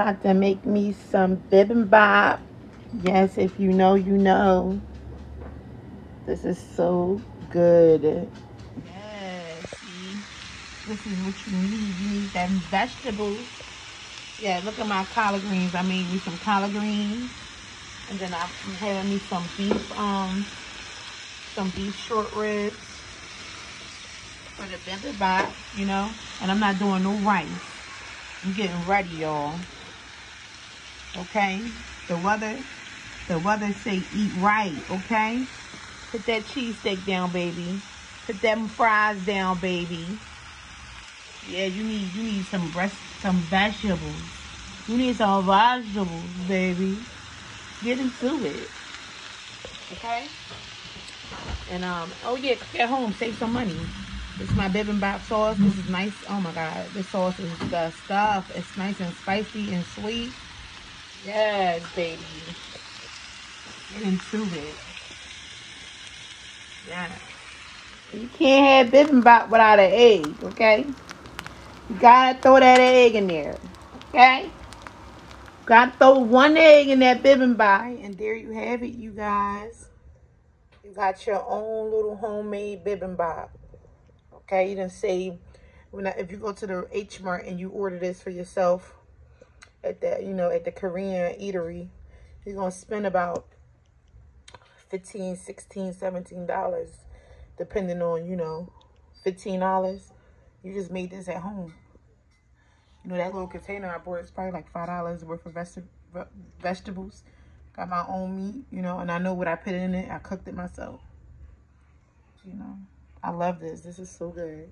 About to make me some bibimbap. Yes, if you know, you know. This is so good. Yes, see? This is what you need. You need them vegetables. Yeah, look at my collard greens. I made me some collard greens. And then I'm having me some beef, um, some beef short ribs for the bibimbap, you know. And I'm not doing no rice. I'm getting ready, y'all. Okay? The weather, the weather say eat right, okay? Put that cheese steak down, baby. Put them fries down, baby. Yeah, you need you need some breast some vegetables. You need some vegetables, baby. Get into it. Okay? And um, oh yeah, at home, save some money. This is my bibimbap sauce. This is nice. Oh my god, this sauce is the stuff. It's nice and spicy and sweet. Yes, baby. Get into it. Yeah. You can't have bibimbap without an egg, okay? You gotta throw that egg in there, okay? Gotta throw one egg in that bibimbap. And there you have it, you guys. You got your own little homemade bibimbap. Okay, you didn't say when I, if you go to the H Mart and you order this for yourself at the you know at the Korean eatery, you're gonna spend about 15 16 17 dollars depending on you know 15 dollars. You just made this at home. You know that little container i bought is probably like five dollars worth of vegetables. Got my own meat you know and i know what i put in it. I cooked it myself. You know I love this. This is so good.